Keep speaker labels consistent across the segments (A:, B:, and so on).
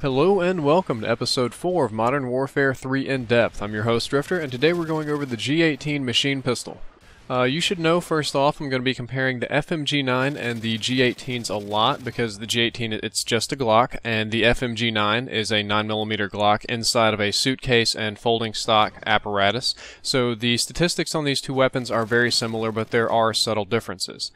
A: Hello and welcome to episode 4 of Modern Warfare 3 In Depth. I'm your host Drift0r, and today we're going over the G18 machine pistol. Uh, you should know first off, I'm going to be comparing the FMG9 and the G18s a lot because the G18 it's just a Glock, and the FMG9 is a 9mm Glock inside of a suitcase and folding stock apparatus. So the statistics on these two weapons are very similar, but there are subtle differences.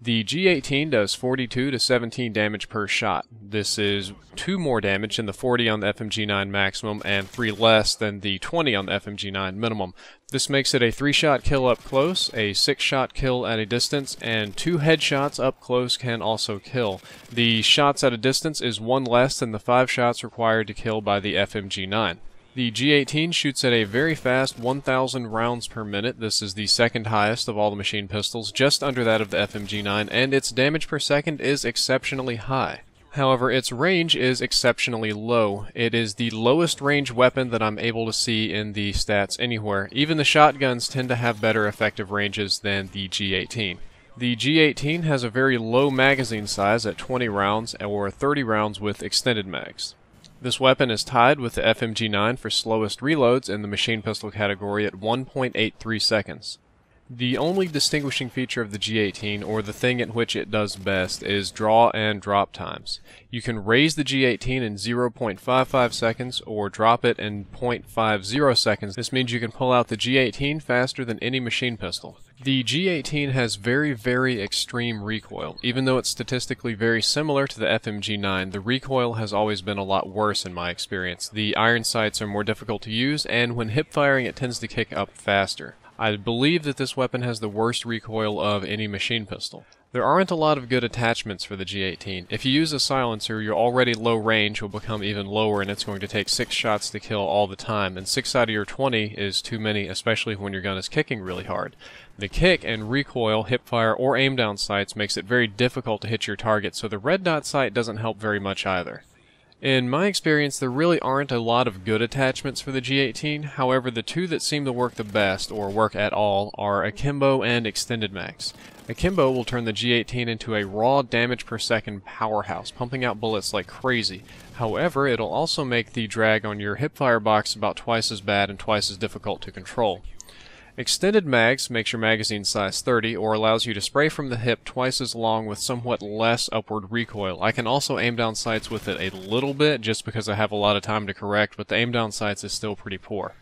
A: The G18 does 42 to 17 damage per shot. This is 2 more damage than the 40 on the FMG9 maximum and 3 less than the 20 on the FMG9 minimum. This makes it a 3 shot kill up close, a 6 shot kill at a distance, and 2 headshots up close can also kill. The shots at a distance is 1 less than the 5 shots required to kill by the FMG9. The G18 shoots at a very fast 1,000 rounds per minute. This is the second highest of all the machine pistols, just under that of the FMG9, and its damage per second is exceptionally high. However, its range is exceptionally low. It is the lowest range weapon that I'm able to see in the stats anywhere. Even the shotguns tend to have better effective ranges than the G18. The G18 has a very low magazine size at 20 rounds or 30 rounds with extended mags. This weapon is tied with the FMG9 for slowest reloads in the machine pistol category at 1.83 seconds. The only distinguishing feature of the G18, or the thing at which it does best, is draw and drop times. You can raise the G18 in 0.55 seconds or drop it in 0.50 seconds. This means you can pull out the G18 faster than any machine pistol. The G18 has very, very extreme recoil. Even though it's statistically very similar to the FMG9, the recoil has always been a lot worse in my experience. The iron sights are more difficult to use, and when hip firing it tends to kick up faster. I believe that this weapon has the worst recoil of any machine pistol. There aren't a lot of good attachments for the G18. If you use a silencer, your already low range will become even lower and it's going to take 6 shots to kill all the time, and 6 out of your 20 is too many, especially when your gun is kicking really hard. The kick and recoil, hipfire, or aim down sights makes it very difficult to hit your target, so the red dot sight doesn't help very much either. In my experience, there really aren't a lot of good attachments for the G18, however the two that seem to work the best, or work at all, are Akimbo and Extended Mags. Akimbo will turn the G18 into a raw damage per second powerhouse, pumping out bullets like crazy. However, it'll also make the drag on your hipfire box about twice as bad and twice as difficult to control. Extended mags makes your magazine size 30 or allows you to spray from the hip twice as long with somewhat less upward recoil. I can also aim down sights with it a little bit just because I have a lot of time to correct, but the aim down sights is still pretty poor.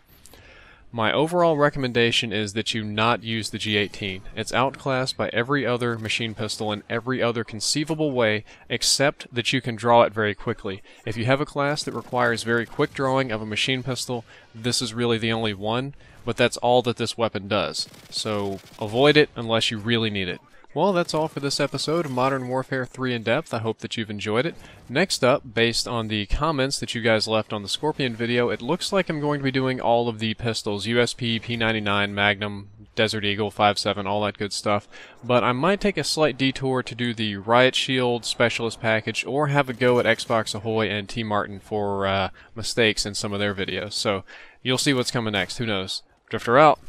A: My overall recommendation is that you not use the G18. It's outclassed by every other machine pistol in every other conceivable way except that you can draw it very quickly. If you have a class that requires very quick drawing of a machine pistol, this is really the only one, but that's all that this weapon does. So avoid it unless you really need it. Well, that's all for this episode of Modern Warfare 3 in Depth. I hope that you've enjoyed it. Next up, based on the comments that you guys left on the Skorpion video, it looks like I'm going to be doing all of the pistols, USP, P99, Magnum, Desert Eagle, 5.7, all that good stuff. But I might take a slight detour to do the Riot Shield Specialist package, or have a go at Xbox Ahoy and TmarTn for uh, mistakes in some of their videos. So, you'll see what's coming next, who knows. Drift0r out.